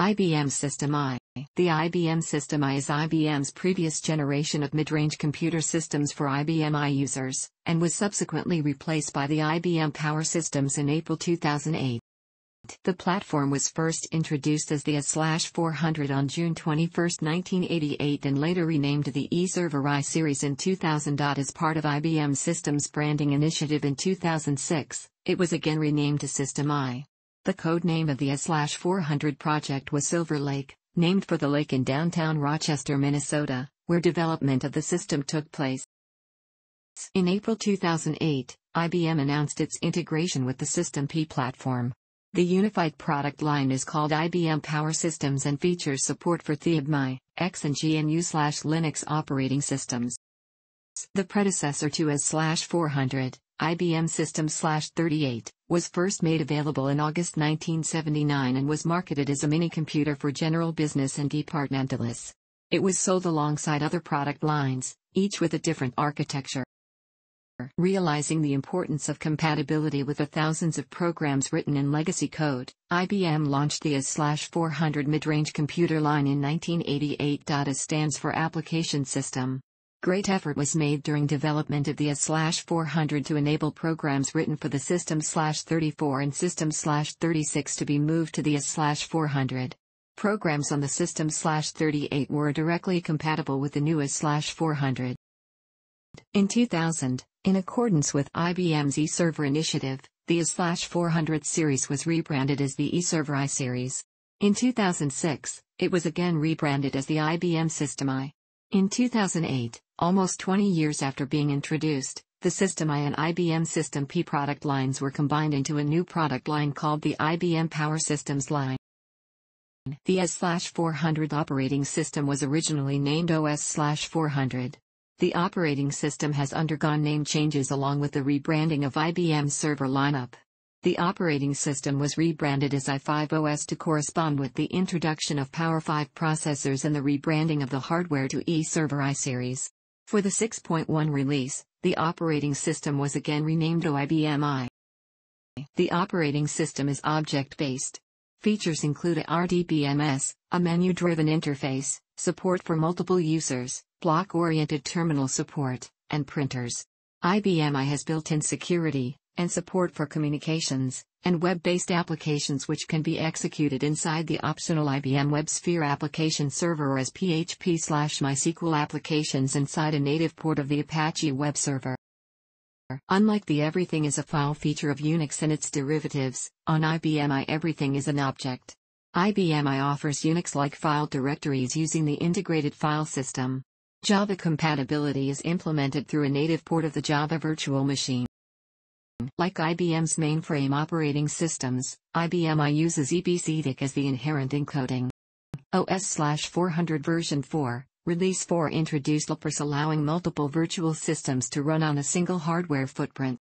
IBM System I. The IBM System I is IBM's previous generation of mid-range computer systems for IBM I users, and was subsequently replaced by the IBM Power Systems in April 2008. The platform was first introduced as the AS/400 on June 21, 1988 and later renamed the eServer I series in 2000. As part of IBM Systems branding initiative in 2006, it was again renamed to System I. The code name of the AS-400 project was Silver Lake, named for the lake in downtown Rochester, Minnesota, where development of the system took place. In April 2008, IBM announced its integration with the System P platform. The unified product line is called IBM Power Systems and features support for ThinkMI, AIX and GNU/Linux operating systems. The predecessor to AS/400, IBM System 38, was first made available in August 1979 and was marketed as a mini-computer for general business and departmentalists. It was sold alongside other product lines, each with a different architecture. Realizing the importance of compatibility with the thousands of programs written in legacy code, IBM launched the AS/400 mid-range computer line in 1988. AS stands for Application System. Great effort was made during development of the AS/400 to enable programs written for the System/34 and System/36 to be moved to the AS/400. Programs on the System/38 were directly compatible with the new AS/400. In 2000, in accordance with IBM's eServer initiative, the AS/400 series was rebranded as the eServer I series. In 2006, it was again rebranded as the IBM System I. In 2008, almost 20 years after being introduced, the System I and IBM System P product lines were combined into a new product line called the IBM Power Systems line. The AS/400 operating system was originally named OS/400. The operating system has undergone name changes along with the rebranding of IBM's server lineup. The operating system was rebranded as i5 OS to correspond with the introduction of Power 5 processors and the rebranding of the hardware to eServer I series. For the 6.1 release, the operating system was again renamed IBM I. The operating system is object-based. Features include a RDBMS, a menu-driven interface, support for multiple users, block-oriented terminal support, and printers. IBM I has built-in security, and support for communications, and web-based applications which can be executed inside the optional IBM WebSphere application server or as PHP-MySQL applications inside a native port of the Apache web server. Unlike the Everything is a file feature of Unix and its derivatives, on IBM I everything is an object. IBM I offers Unix-like file directories using the integrated file system. Java compatibility is implemented through a native port of the Java Virtual Machine. Like IBM's mainframe operating systems, IBM I uses EBCDIC as the inherent encoding. OS/400 version 4, release 4 introduced LPARs allowing multiple virtual systems to run on a single hardware footprint.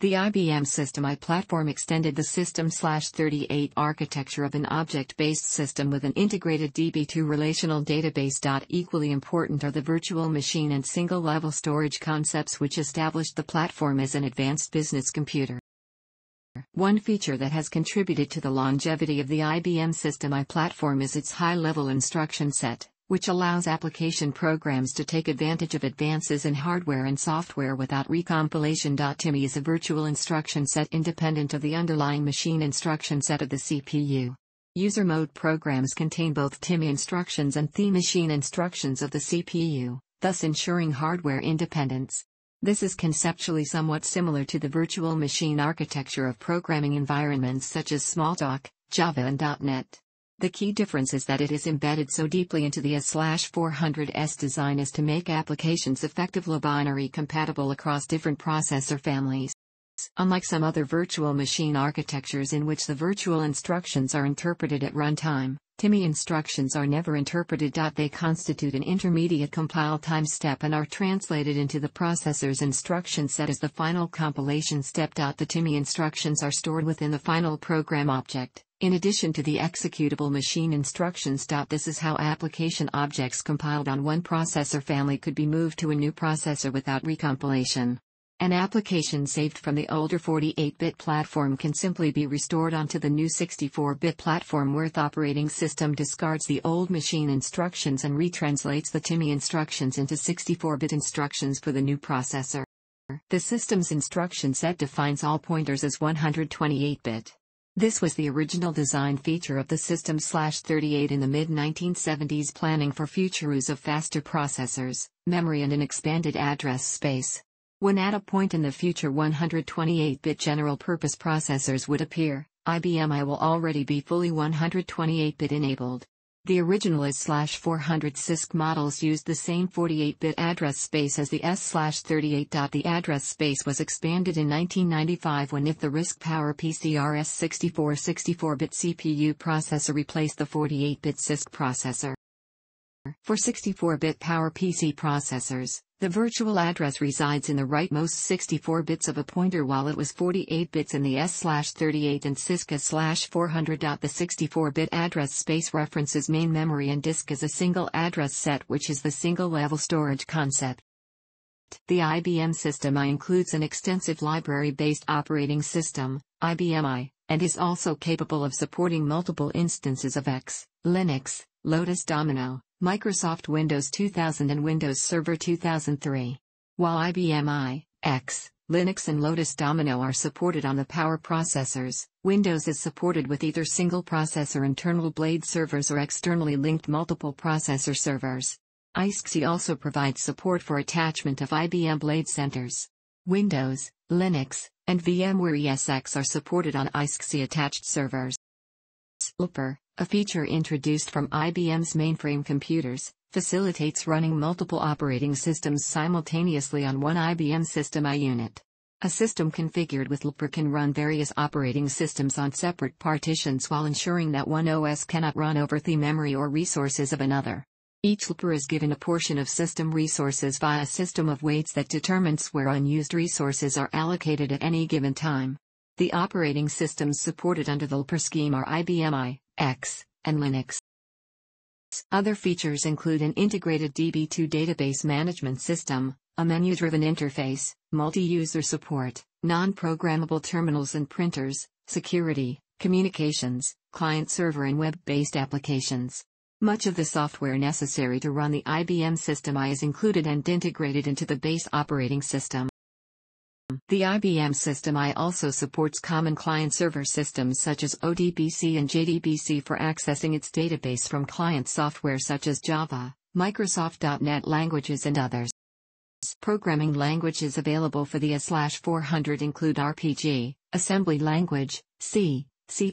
The IBM System I platform extended the System/38 architecture of an object-based system with an integrated DB2 relational database. Equally important are the virtual machine and single-level storage concepts which established the platform as an advanced business computer. One feature that has contributed to the longevity of the IBM System I platform is its high-level instruction set which allows application programs to take advantage of advances in hardware and software without recompilation. TIMI is a virtual instruction set independent of the underlying machine instruction set of the CPU. User mode programs contain both TIMI instructions and the machine instructions of the CPU, thus ensuring hardware independence. This is conceptually somewhat similar to the virtual machine architecture of programming environments such as Smalltalk, Java and .NET. The key difference is that it is embedded so deeply into the AS/400's design as to make applications effectively binary compatible across different processor families. Unlike some other virtual machine architectures in which the virtual instructions are interpreted at runtime, TIMI instructions are never interpreted. They constitute an intermediate compile time step and are translated into the processor's instruction set as the final compilation step. The TIMI instructions are stored within the final program object. In addition to the executable machine instructions. This is how application objects compiled on one processor family could be moved to a new processor without recompilation. An application saved from the older 48-bit platform can simply be restored onto the new 64-bit platform where the operating system discards the old machine instructions and retranslates the TIMI instructions into 64-bit instructions for the new processor. The system's instruction set defines all pointers as 128-bit. This was the original design feature of the System 38 in the mid-1970s planning for future use of faster processors, memory and an expanded address space. When at a point in the future 128-bit general-purpose processors would appear, IBM I will already be fully 128-bit enabled. The original AS/400 CISC models used the same 48-bit address space as the S/38. The address space was expanded in 1995 when if the RISC Power PC RS64 64-bit CPU processor replaced the 48-bit CISC processor. For 64-bit PowerPC processors, the virtual address resides in the rightmost 64 bits of a pointer while it was 48 bits in the S/38 and CISC AS/400. The 64-bit address space references main memory and disk as a single address set which is the single-level storage concept. The IBM System I includes an extensive library-based operating system, IBM I, and is also capable of supporting multiple instances of AIX, Linux, Lotus Domino, Microsoft Windows 2000 and Windows Server 2003. While IBM i, AIX, Linux and Lotus Domino are supported on the Power processors, Windows is supported with either single processor internal blade servers or externally linked multiple processor servers. ISCSI also provides support for attachment of IBM blade centers. Windows, Linux, and VMware ESX are supported on ISCSI attached servers. LPAR, a feature introduced from IBM's mainframe computers, facilitates running multiple operating systems simultaneously on one IBM System I unit. A system configured with LPAR can run various operating systems on separate partitions while ensuring that one OS cannot run over the memory or resources of another. Each LPAR is given a portion of system resources via a system of weights that determines where unused resources are allocated at any given time. The operating systems supported under the LPAR scheme are IBM i, AIX, and Linux. Other features include an integrated DB2 database management system, a menu-driven interface, multi-user support, non-programmable terminals and printers, security, communications, client-server and web-based applications. Much of the software necessary to run the IBM System I is included and integrated into the base operating system. The IBM System I also supports common client-server systems such as ODBC and JDBC for accessing its database from client software such as Java, Microsoft.NET languages and others. Programming languages available for the AS/400 include RPG, assembly language, C, C++,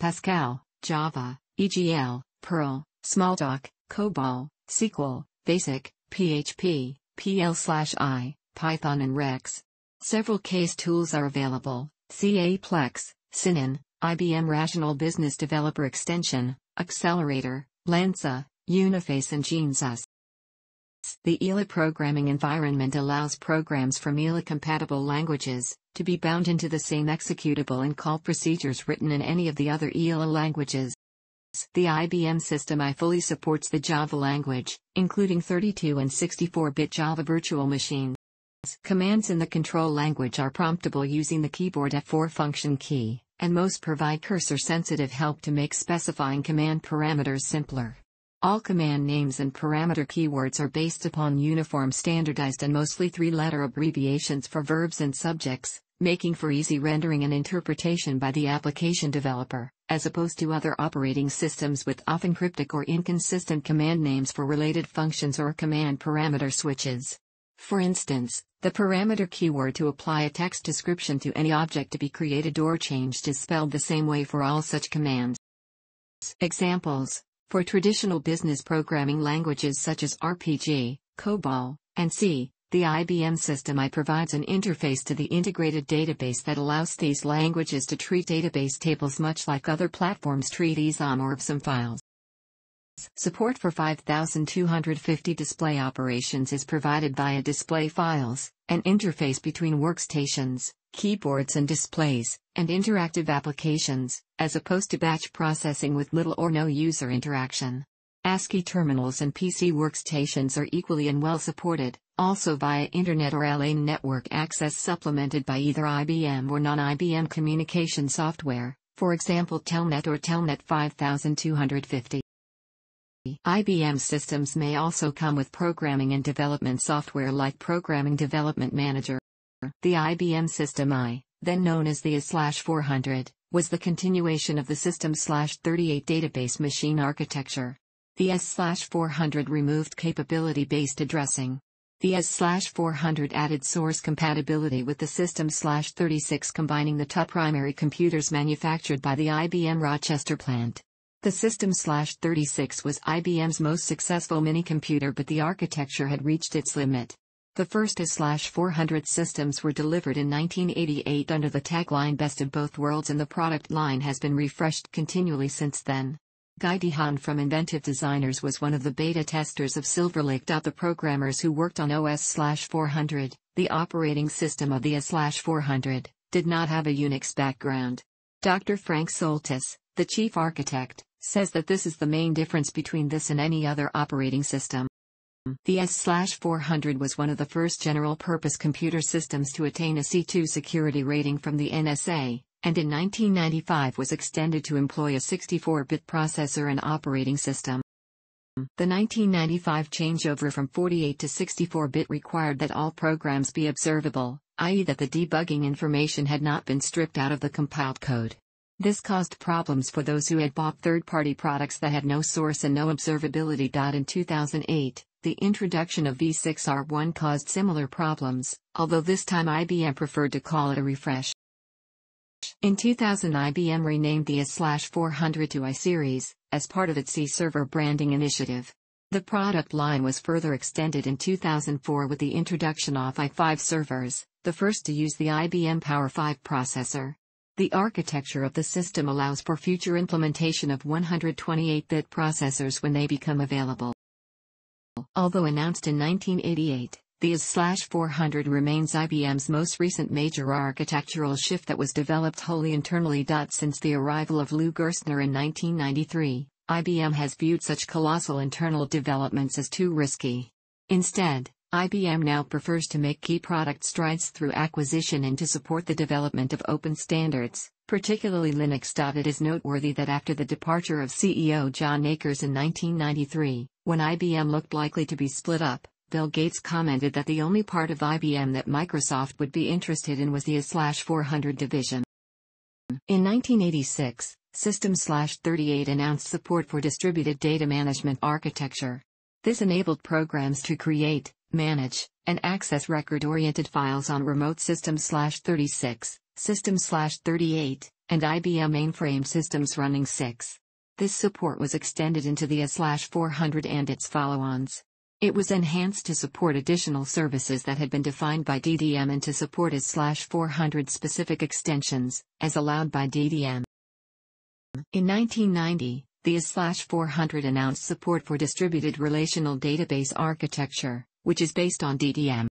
Pascal, Java, EGL, Perl, Smalltalk, COBOL, SQL, BASIC, PHP, PL/I, Python and REXX. Several case tools are available, CA-Plex, Synon, IBM Rational Business Developer Extension, Accelerator, LANSA, Uniface and GeneXus. The ILE programming environment allows programs from ILE-compatible languages to be bound into the same executable and call procedures written in any of the other ILE languages. The IBM System I fully supports the Java language, including 32 and 64-bit Java virtual machines. Commands in the control language are promptable using the keyboard F4 function key, and most provide cursor-sensitive help to make specifying command parameters simpler. All command names and parameter keywords are based upon uniform standardized and mostly three-letter abbreviations for verbs and subjects, making for easy rendering and interpretation by the application developer, as opposed to other operating systems with often cryptic or inconsistent command names for related functions or command parameter switches. For instance, the parameter keyword to apply a text description to any object to be created or changed is spelled the same way for all such commands. Examples For traditional business programming languages such as RPG, COBOL, and C, the IBM System I provides an interface to the integrated database that allows these languages to treat database tables much like other platforms treat ISAM or VSAM files. Support for 5250 display operations is provided via display files, an interface between workstations, keyboards and displays, and interactive applications, as opposed to batch processing with little or no user interaction. ASCII terminals and PC workstations are equally and well supported, also via Internet or LAN network access supplemented by either IBM or non-IBM communication software, for example Telnet or Telnet 5250. IBM systems may also come with programming and development software like Programming Development Manager. The IBM System I, then known as the AS-400, was the continuation of the System-38 database machine architecture. The AS-400 removed capability-based addressing. The AS-400 added source compatibility with the System-36 combining the two primary computers manufactured by the IBM Rochester plant. The System-36 was IBM's most successful mini-computer but the architecture had reached its limit. The first AS-400 systems were delivered in 1988 under the tagline Best of Both Worlds and the product line has been refreshed continually since then. Guy Dehond from Inventive Designers was one of the beta testers of Silver Lake. The programmers who worked on OS-400, the operating system of the AS-400, did not have a Unix background. Dr. Frank Soltis, the chief architect, says that this is the main difference between this and any other operating system. The AS-400 was one of the first general-purpose computer systems to attain a C2 security rating from the NSA, and in 1995 was extended to employ a 64-bit processor and operating system. The 1995 changeover from 48 to 64-bit required that all programs be observable, i.e. that the debugging information had not been stripped out of the compiled code. This caused problems for those who had bought third-party products that had no source and no observability. In 2008, the introduction of v6r1 caused similar problems, although this time IBM preferred to call it a refresh. In 2000 IBM renamed the AS-400 to iSeries, as part of its eServer branding initiative. The product line was further extended in 2004 with the introduction of i5 servers, the first to use the IBM Power 5 processor. The architecture of the system allows for future implementation of 128-bit processors when they become available. Although announced in 1988, the AS-400 remains IBM's most recent major architectural shift that was developed wholly internally. Since the arrival of Lou Gerstner in 1993, IBM has viewed such colossal internal developments as too risky. Instead, IBM now prefers to make key product strides through acquisition and to support the development of open standards, particularly Linux. It is noteworthy that after the departure of CEO John Akers in 1993, when IBM looked likely to be split up, Bill Gates commented that the only part of IBM that Microsoft would be interested in was the AS-400 division. In 1986, System/38 announced support for distributed data management architecture. This enabled programs to create, manage, and access record-oriented files on remote System/36, System/38, and IBM mainframe systems running CICS. This support was extended into the AS/400 and its follow-ons. It was enhanced to support additional services that had been defined by DDM and to support AS/400 specific extensions, as allowed by DDM. In 1990, the AS/400 announced support for distributed relational database architecture, which is based on DDM.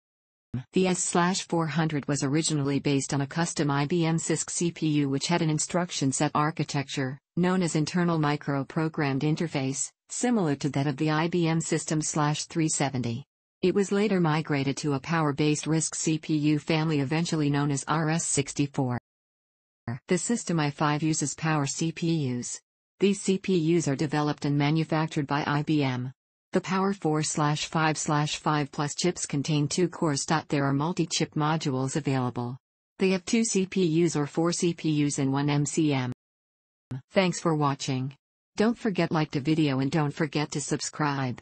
The AS-400 was originally based on a custom IBM CISC CPU which had an instruction set architecture, known as Internal Micro-Programmed Interface, similar to that of the IBM System/370. It was later migrated to a power-based RISC CPU family eventually known as RS64. The System i5 uses Power CPUs. These CPUs are developed and manufactured by IBM. The Power 4/5/5 Plus chips contain two cores. There are multi-chip modules available. They have two CPUs or four CPUs and one MCM. Thanks for watching. Don't forget like the video and don't forget to subscribe.